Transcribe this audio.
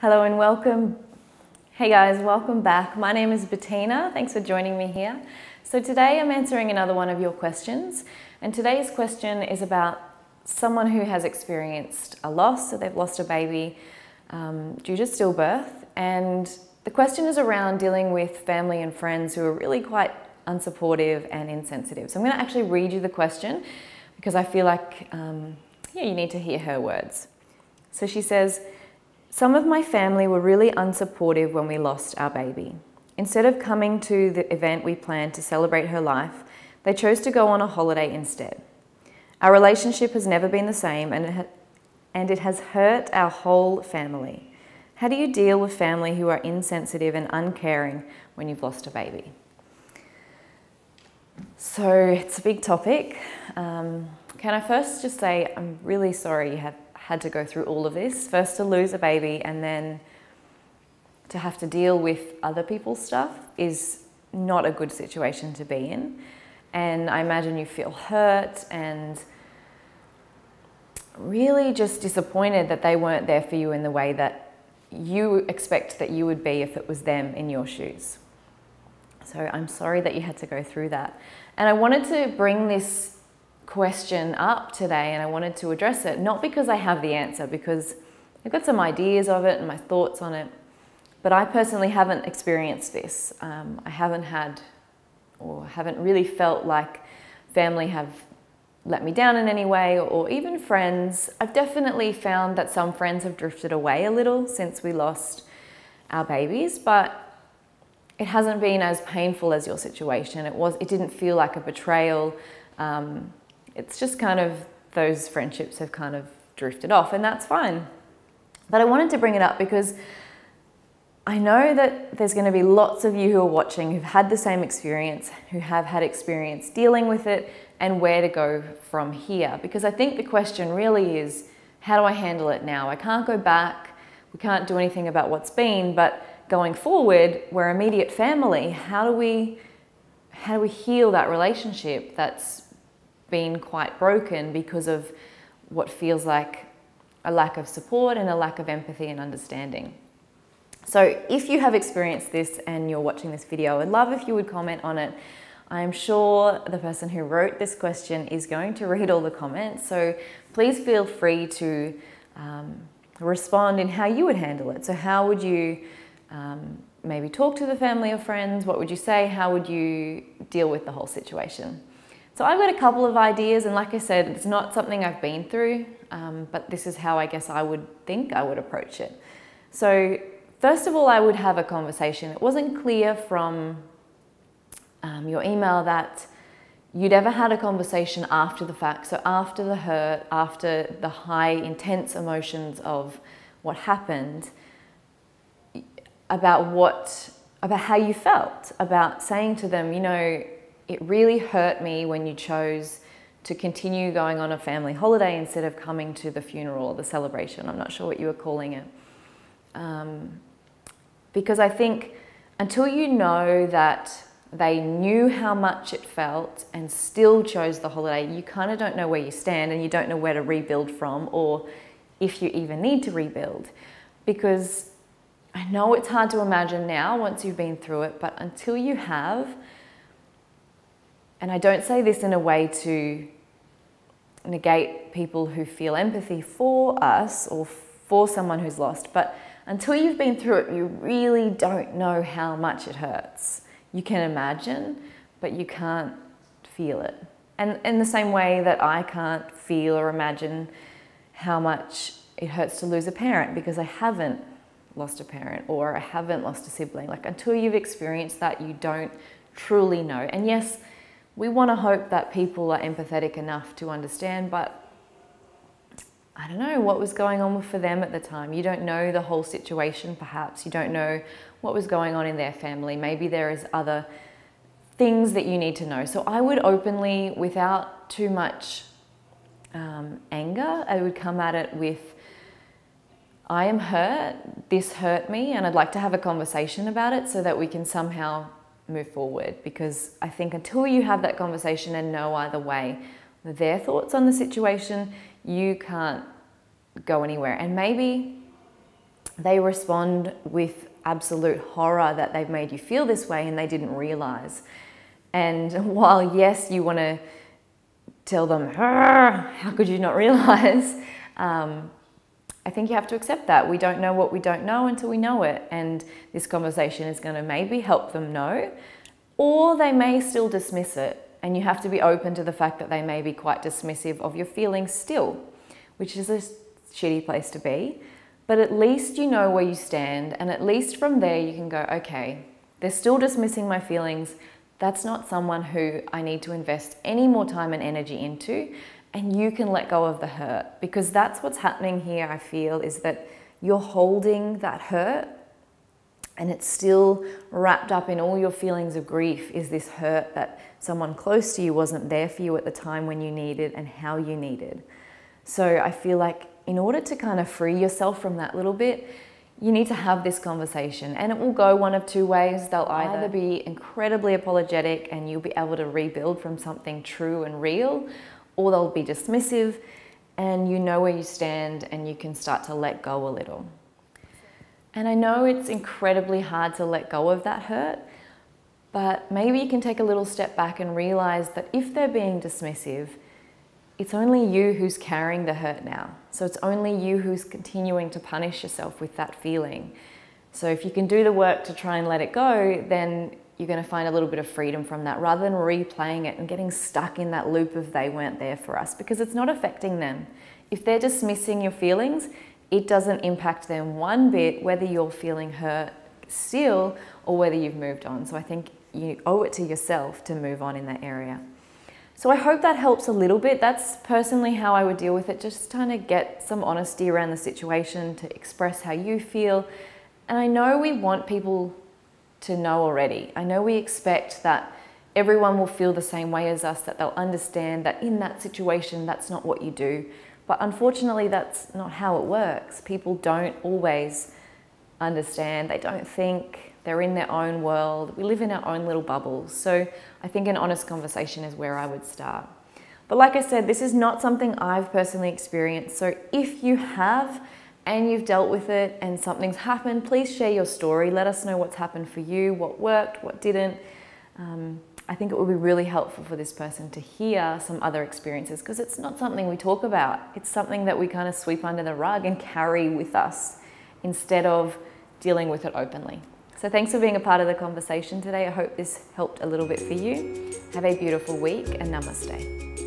Hello and welcome. Hey guys, welcome back. My name is Bettina. Thanks for joining me here. So today I'm answering another one of your questions. And today's question is about someone who has experienced a loss, so they've lost a baby um, due to stillbirth. And the question is around dealing with family and friends who are really quite unsupportive and insensitive. So I'm going to actually read you the question because I feel like um, yeah, you need to hear her words. So she says, some of my family were really unsupportive when we lost our baby. Instead of coming to the event we planned to celebrate her life, they chose to go on a holiday instead. Our relationship has never been the same and it, and it has hurt our whole family. How do you deal with family who are insensitive and uncaring when you've lost a baby? So it's a big topic. Um, can I first just say I'm really sorry you have had to go through all of this. First to lose a baby and then to have to deal with other people's stuff is not a good situation to be in. And I imagine you feel hurt and really just disappointed that they weren't there for you in the way that you expect that you would be if it was them in your shoes. So I'm sorry that you had to go through that. And I wanted to bring this question up today and I wanted to address it, not because I have the answer, because I've got some ideas of it and my thoughts on it, but I personally haven't experienced this. Um, I haven't had or haven't really felt like family have let me down in any way or even friends. I've definitely found that some friends have drifted away a little since we lost our babies, but it hasn't been as painful as your situation. It was. It didn't feel like a betrayal. Um, it's just kind of those friendships have kind of drifted off, and that's fine. But I wanted to bring it up because I know that there's going to be lots of you who are watching who've had the same experience, who have had experience dealing with it, and where to go from here. Because I think the question really is how do I handle it now? I can't go back, we can't do anything about what's been, but going forward, we're immediate family. How do we how do we heal that relationship that's been quite broken because of what feels like a lack of support and a lack of empathy and understanding. So if you have experienced this and you're watching this video, I'd love if you would comment on it. I'm sure the person who wrote this question is going to read all the comments, so please feel free to um, respond in how you would handle it. So how would you um, maybe talk to the family or friends? What would you say? How would you deal with the whole situation? So I've got a couple of ideas, and like I said, it's not something I've been through, um, but this is how I guess I would think I would approach it. So first of all, I would have a conversation. It wasn't clear from um, your email that you'd ever had a conversation after the fact, so after the hurt, after the high, intense emotions of what happened, about what, about how you felt, about saying to them, you know, it really hurt me when you chose to continue going on a family holiday instead of coming to the funeral or the celebration. I'm not sure what you were calling it. Um, because I think until you know that they knew how much it felt and still chose the holiday, you kind of don't know where you stand and you don't know where to rebuild from or if you even need to rebuild. Because I know it's hard to imagine now once you've been through it, but until you have, and I don't say this in a way to negate people who feel empathy for us or for someone who's lost, but until you've been through it, you really don't know how much it hurts. You can imagine, but you can't feel it. And in the same way that I can't feel or imagine how much it hurts to lose a parent because I haven't lost a parent or I haven't lost a sibling. Like until you've experienced that, you don't truly know. And yes, we want to hope that people are empathetic enough to understand, but I don't know what was going on for them at the time. You don't know the whole situation, perhaps. You don't know what was going on in their family. Maybe there is other things that you need to know. So I would openly, without too much um, anger, I would come at it with, I am hurt, this hurt me, and I'd like to have a conversation about it so that we can somehow move forward because I think until you have that conversation and know either way their thoughts on the situation, you can't go anywhere. And maybe they respond with absolute horror that they've made you feel this way and they didn't realize. And while, yes, you want to tell them, how could you not realize? Um, I think you have to accept that. We don't know what we don't know until we know it. And this conversation is going to maybe help them know, or they may still dismiss it. And you have to be open to the fact that they may be quite dismissive of your feelings still, which is a shitty place to be. But at least you know where you stand. And at least from there, you can go, okay, they're still dismissing my feelings. That's not someone who I need to invest any more time and energy into. And you can let go of the hurt because that's what's happening here, I feel, is that you're holding that hurt and it's still wrapped up in all your feelings of grief is this hurt that someone close to you wasn't there for you at the time when you needed and how you needed. So I feel like in order to kind of free yourself from that little bit, you need to have this conversation and it will go one of two ways. They'll either be incredibly apologetic and you'll be able to rebuild from something true and real, or they'll be dismissive and you know where you stand and you can start to let go a little. And I know it's incredibly hard to let go of that hurt, but maybe you can take a little step back and realize that if they're being dismissive, it's only you who's carrying the hurt now. So it's only you who's continuing to punish yourself with that feeling. So if you can do the work to try and let it go, then you're going to find a little bit of freedom from that rather than replaying it and getting stuck in that loop of they weren't there for us because it's not affecting them. If they're dismissing your feelings, it doesn't impact them one bit whether you're feeling hurt still or whether you've moved on. So I think you owe it to yourself to move on in that area. So I hope that helps a little bit. That's personally how I would deal with it, just trying to get some honesty around the situation, to express how you feel. And I know we want people to know already. I know we expect that everyone will feel the same way as us, that they'll understand that in that situation, that's not what you do. But unfortunately, that's not how it works. People don't always understand, they don't think, they're in their own world. We live in our own little bubbles. So I think an honest conversation is where I would start. But like I said, this is not something I've personally experienced. So if you have and you've dealt with it and something's happened, please share your story. Let us know what's happened for you, what worked, what didn't. Um, I think it would be really helpful for this person to hear some other experiences because it's not something we talk about. It's something that we kind of sweep under the rug and carry with us instead of dealing with it openly. So thanks for being a part of the conversation today. I hope this helped a little bit for you. Have a beautiful week and namaste.